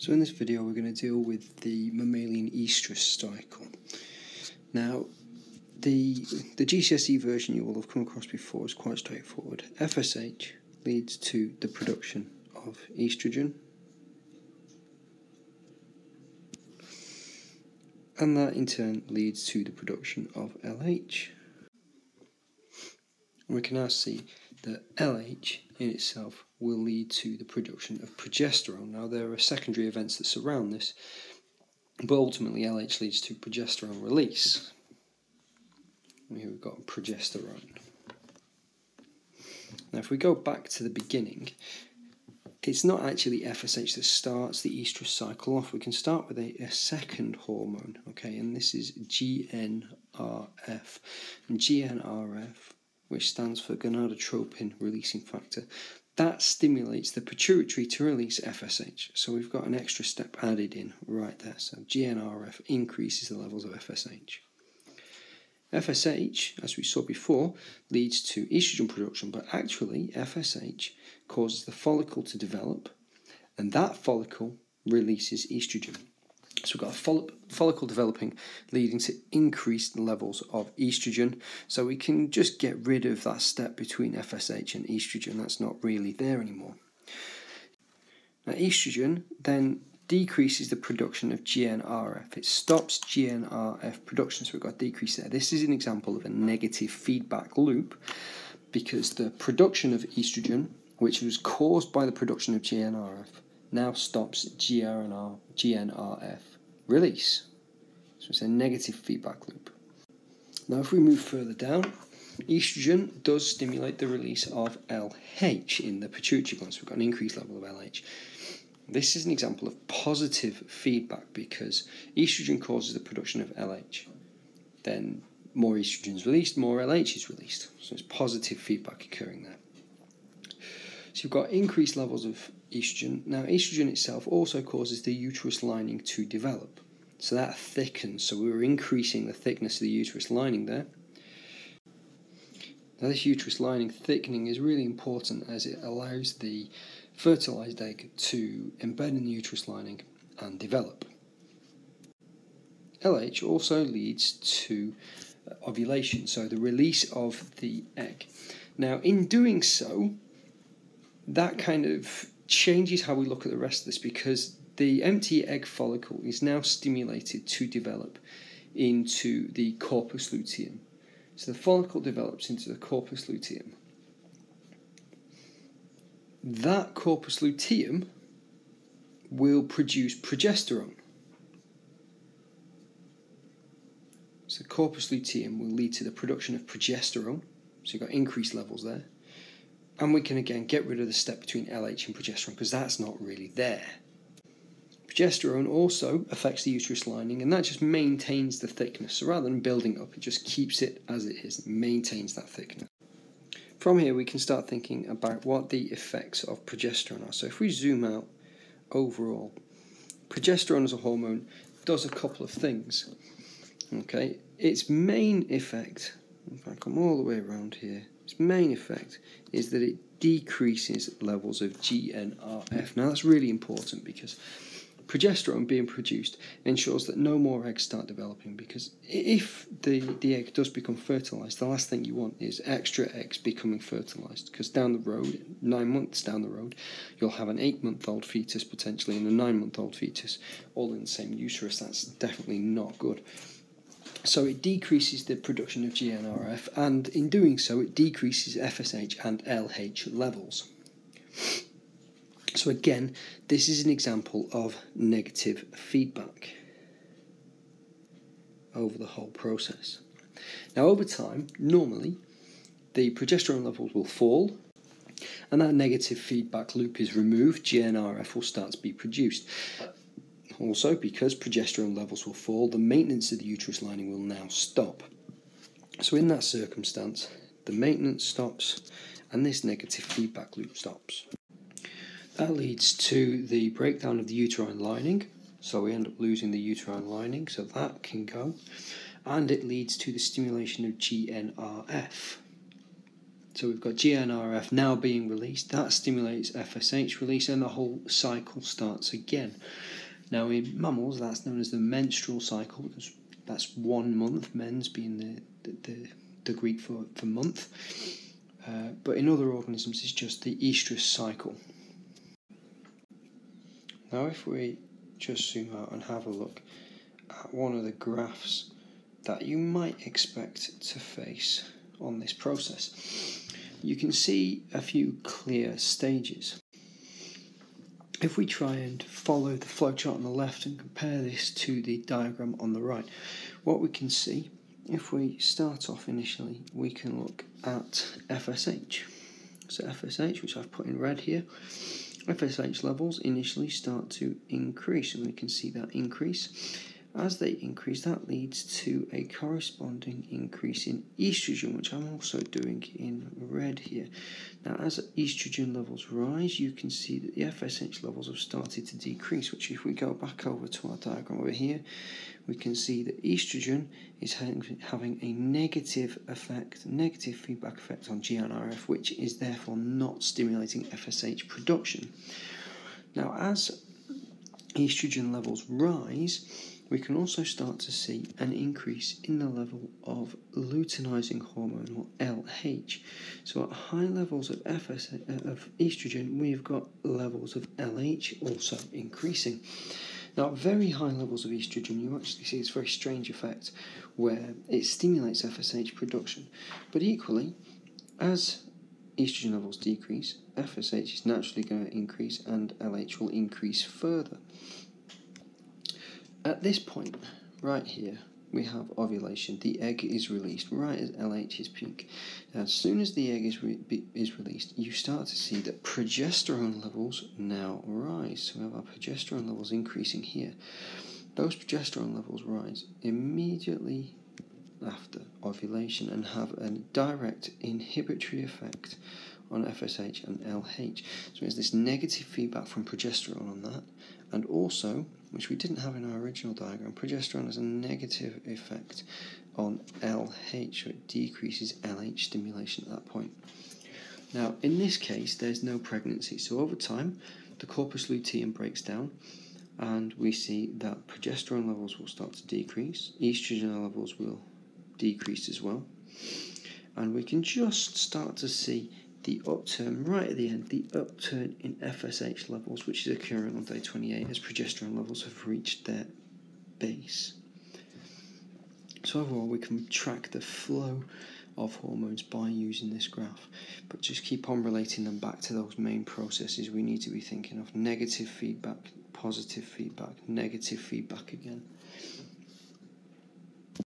So in this video we're going to deal with the mammalian estrus cycle. Now the, the GCSE version you will have come across before is quite straightforward. FSH leads to the production of estrogen and that in turn leads to the production of LH. And we can now see that LH in itself will lead to the production of progesterone. Now, there are secondary events that surround this, but ultimately, LH leads to progesterone release. here we've got progesterone. Now, if we go back to the beginning, it's not actually FSH that starts the estrous cycle off. We can start with a, a second hormone, okay, and this is GNRF. And GNRF which stands for gonadotropin releasing factor, that stimulates the pituitary to release FSH. So we've got an extra step added in right there. So GNRF increases the levels of FSH. FSH, as we saw before, leads to estrogen production, but actually FSH causes the follicle to develop, and that follicle releases estrogen. So we've got a follicle developing, leading to increased levels of estrogen. So we can just get rid of that step between FSH and estrogen. That's not really there anymore. Now, estrogen then decreases the production of GNRF. It stops GNRF production, so we've got a decrease there. This is an example of a negative feedback loop because the production of estrogen, which was caused by the production of GNRF, now stops GRNR, GNRF release. So it's a negative feedback loop. Now, if we move further down, estrogen does stimulate the release of LH in the pituitary gland. So we've got an increased level of LH. This is an example of positive feedback because estrogen causes the production of LH. Then more estrogen is released, more LH is released. So it's positive feedback occurring there. So you've got increased levels of estrogen. Now, estrogen itself also causes the uterus lining to develop. So that thickens. So we are increasing the thickness of the uterus lining there. Now, this uterus lining thickening is really important as it allows the fertilized egg to embed in the uterus lining and develop. LH also leads to uh, ovulation, so the release of the egg. Now, in doing so, that kind of changes how we look at the rest of this because the empty egg follicle is now stimulated to develop into the corpus luteum. So the follicle develops into the corpus luteum. That corpus luteum will produce progesterone. So corpus luteum will lead to the production of progesterone. So you've got increased levels there. And we can again get rid of the step between LH and progesterone because that's not really there. Progesterone also affects the uterus lining and that just maintains the thickness. So rather than building up, it just keeps it as it is, maintains that thickness. From here, we can start thinking about what the effects of progesterone are. So if we zoom out overall, progesterone as a hormone does a couple of things. Okay, its main effect, if I come all the way around here, its main effect is that it decreases levels of GNRF. Now that's really important because progesterone being produced ensures that no more eggs start developing because if the, the egg does become fertilized, the last thing you want is extra eggs becoming fertilized because down the road, nine months down the road, you'll have an eight month old fetus potentially and a nine month old fetus all in the same uterus. That's definitely not good. So it decreases the production of GNRF, and in doing so, it decreases FSH and LH levels. So again, this is an example of negative feedback over the whole process. Now, over time, normally, the progesterone levels will fall, and that negative feedback loop is removed. GNRF will start to be produced. Also, because progesterone levels will fall, the maintenance of the uterus lining will now stop. So, in that circumstance, the maintenance stops and this negative feedback loop stops. That leads to the breakdown of the uterine lining, so we end up losing the uterine lining, so that can go, and it leads to the stimulation of GNRF. So we've got GNRF now being released, that stimulates FSH release, and the whole cycle starts again. Now, in mammals, that's known as the menstrual cycle because that's one month, mens being the, the, the, the Greek for, for month. Uh, but in other organisms, it's just the estrous cycle. Now, if we just zoom out and have a look at one of the graphs that you might expect to face on this process, you can see a few clear stages. If we try and follow the flowchart on the left and compare this to the diagram on the right, what we can see, if we start off initially, we can look at FSH. So FSH, which I've put in red here, FSH levels initially start to increase, and we can see that increase as they increase, that leads to a corresponding increase in estrogen, which I'm also doing in red here. Now, as estrogen levels rise, you can see that the FSH levels have started to decrease, which if we go back over to our diagram over here, we can see that estrogen is having a negative effect, negative feedback effect on GNRF, which is therefore not stimulating FSH production. Now, as estrogen levels rise, we can also start to see an increase in the level of luteinizing hormone or LH. So at high levels of FS, uh, of estrogen, we've got levels of LH also increasing. Now, at very high levels of estrogen, you actually see this very strange effect where it stimulates FSH production. But equally, as estrogen levels decrease, FSH is naturally going to increase and LH will increase further. At this point, right here, we have ovulation. The egg is released right as LH is peak. Now, as soon as the egg is, re- is released, you start to see that progesterone levels now rise. So we have our progesterone levels increasing here. Those progesterone levels rise immediately after ovulation and have a direct inhibitory effect on FSH and LH. So there's this negative feedback from progesterone on that, and also which we didn't have in our original diagram, progesterone has a negative effect on LH, so it decreases LH stimulation at that point. Now, in this case, there's no pregnancy, so over time, the corpus luteum breaks down, and we see that progesterone levels will start to decrease, estrogen levels will decrease as well, and we can just start to see the upturn right at the end, the upturn in FSH levels, which is occurring on day 28 as progesterone levels have reached their base. So overall, we can track the flow of hormones by using this graph, but just keep on relating them back to those main processes we need to be thinking of negative feedback, positive feedback, negative feedback again.